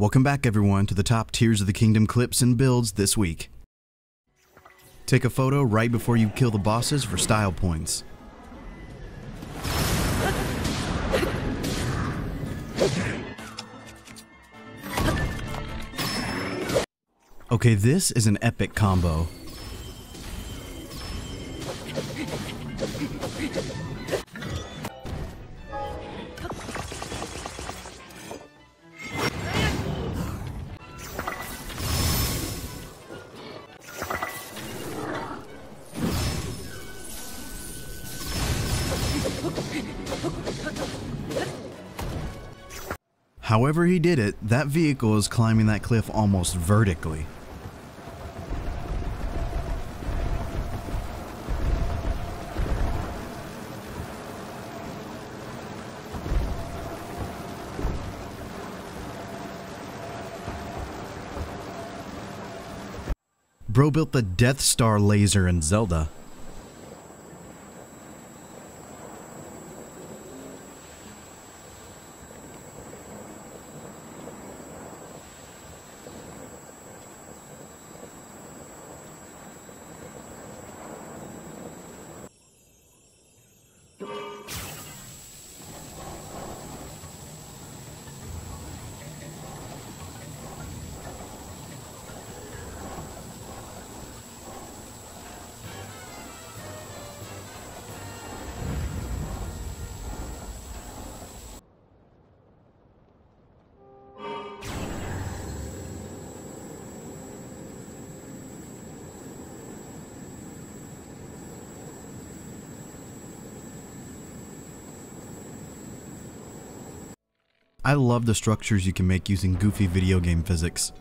Welcome back, everyone, to the top Tears of the Kingdom clips and builds this week. Take a photo right before you kill the bosses for style points. Okay, this is an epic combo. However he did it, that vehicle is climbing that cliff almost vertically. Bro built the Death Star laser in Zelda. I love the structures you can make using goofy video game physics.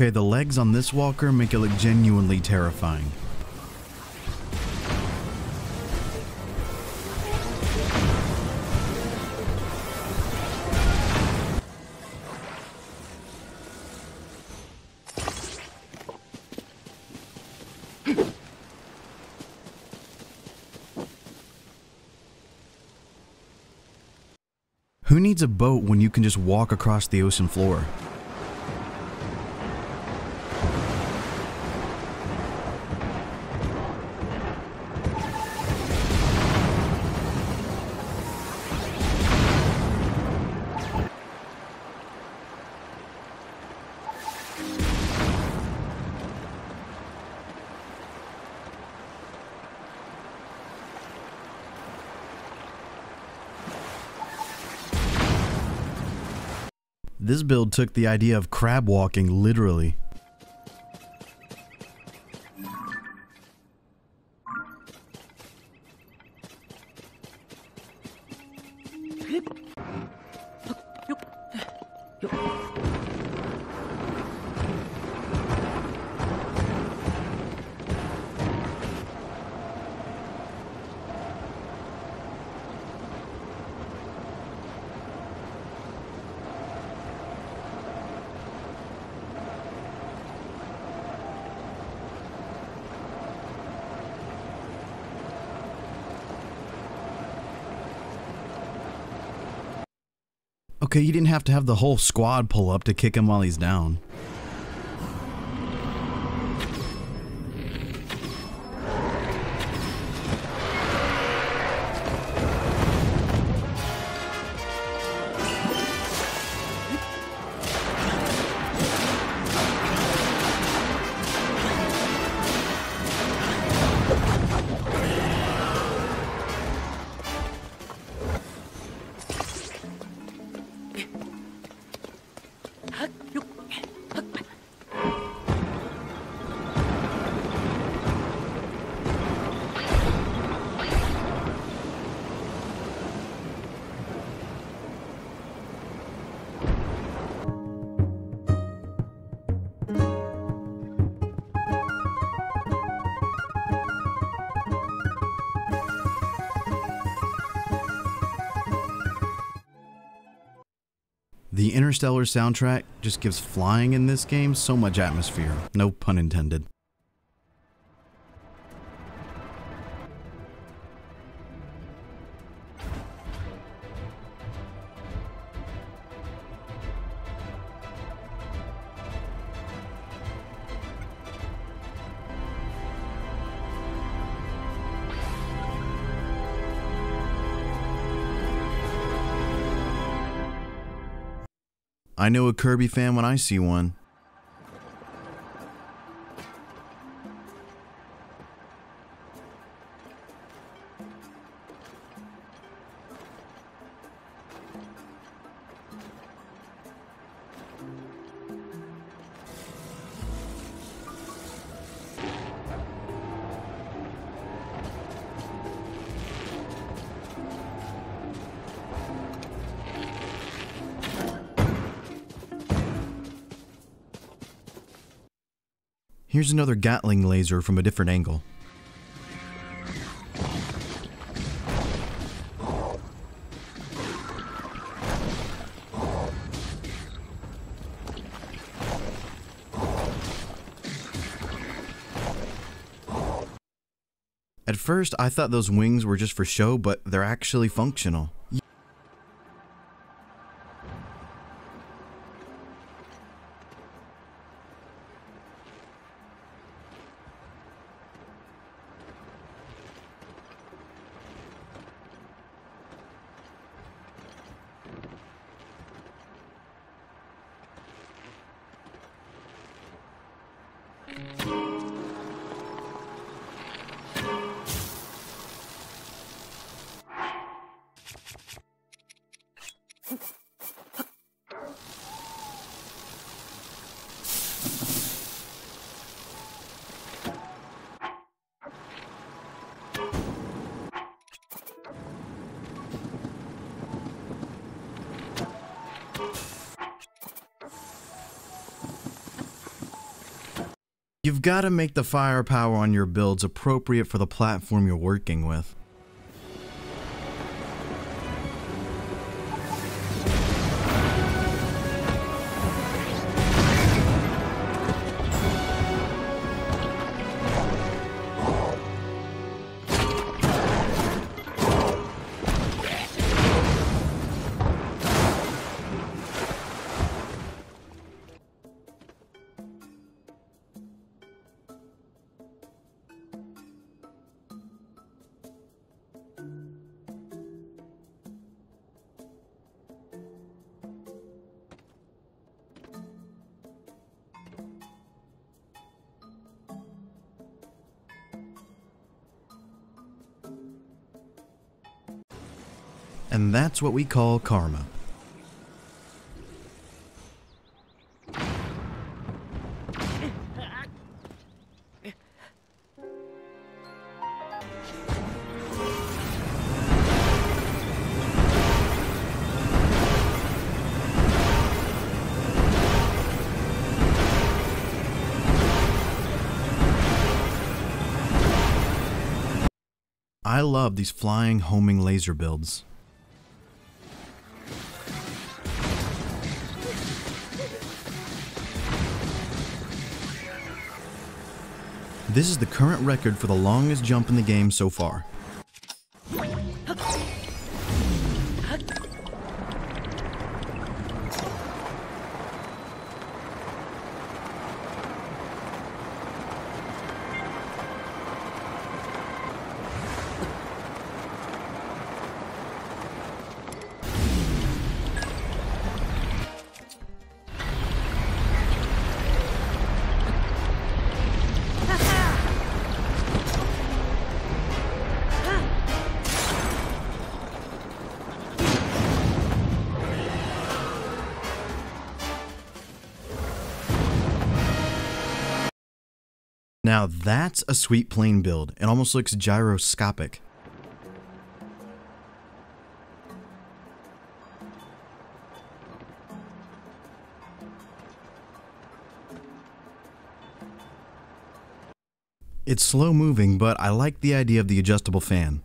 Okay, the legs on this walker make it look genuinely terrifying. Who needs a boat when you can just walk across the ocean floor? This build took the idea of crab walking literally. Okay, you didn't have to have the whole squad pull up to kick him while he's down. Look, The Interstellar soundtrack just gives flying in this game so much atmosphere, no pun intended. I know a Kirby fan when I see one. Here's another Gatling laser from a different angle. At first, I thought those wings were just for show, but they're actually functional. You've got to make the firepower on your builds appropriate for the platform you're working with. And that's what we call karma. I love these flying homing laser builds. This is the current record for the longest jump in the game so far. Now that's a sweet plane build. It almost looks gyroscopic. It's slow moving, but I like the idea of the adjustable fan.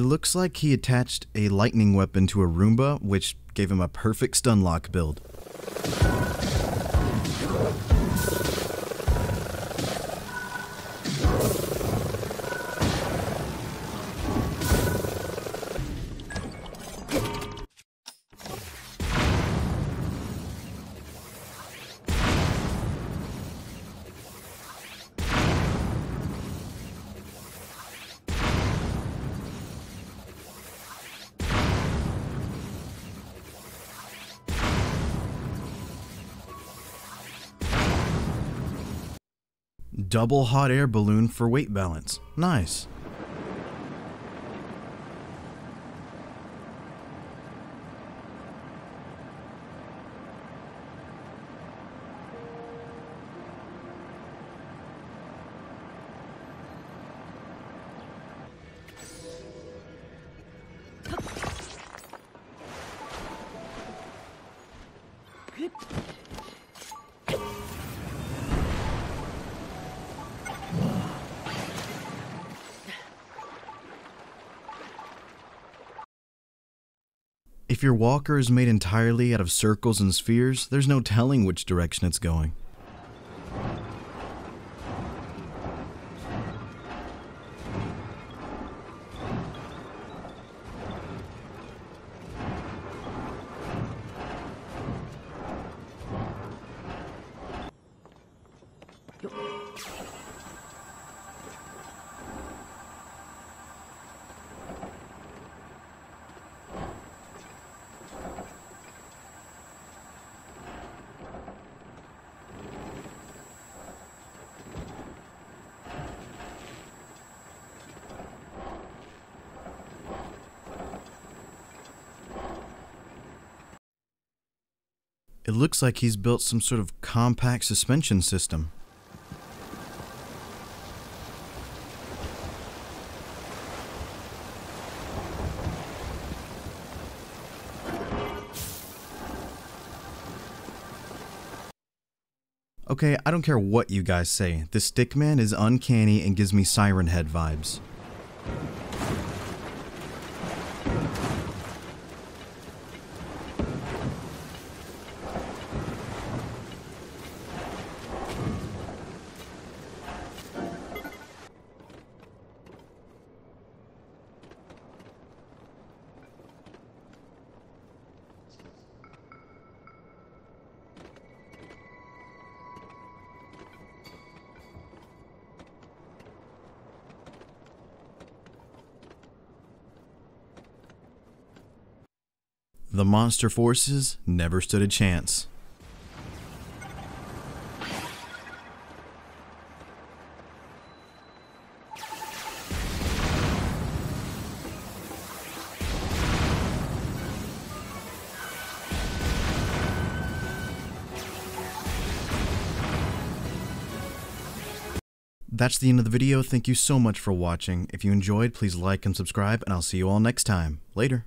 It looks like he attached a lightning weapon to a Roomba, which gave him a perfect stun lock build. Double hot air balloon for weight balance. Nice. If your walker is made entirely out of circles and spheres, there's no telling which direction it's going. It looks like he's built some sort of compact suspension system. Okay, I don't care what you guys say. This stickman is uncanny and gives me Siren Head vibes. The monster forces never stood a chance. That's the end of the video. Thank you so much for watching. If you enjoyed, please like and subscribe, and I'll see you all next time. Later.